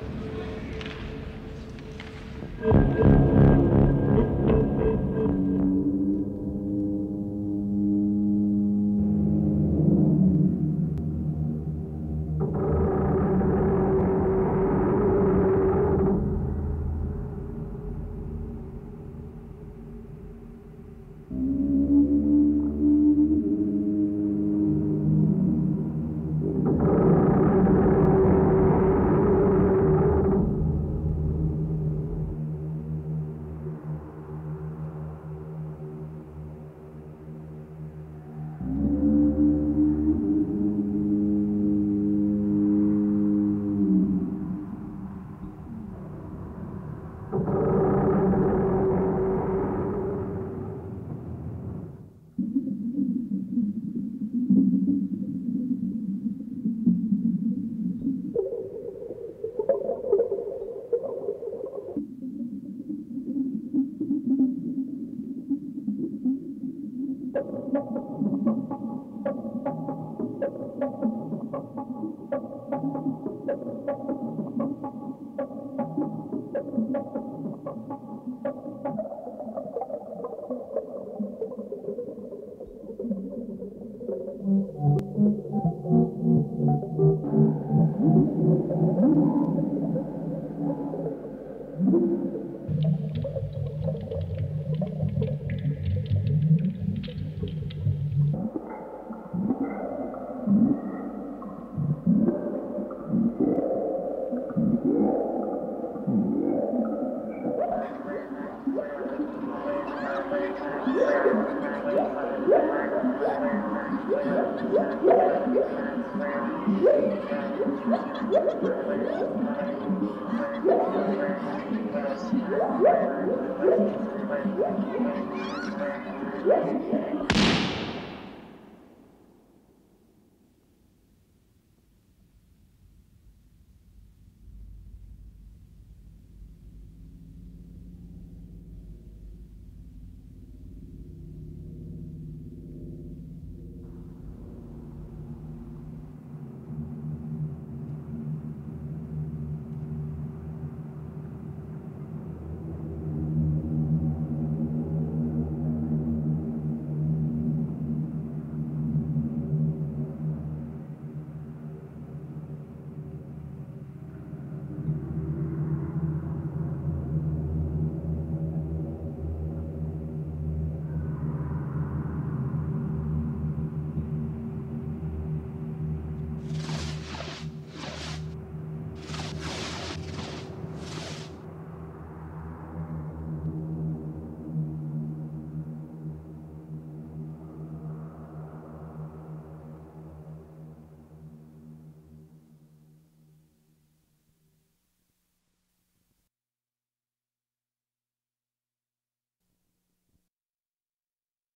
Thank you. Yes.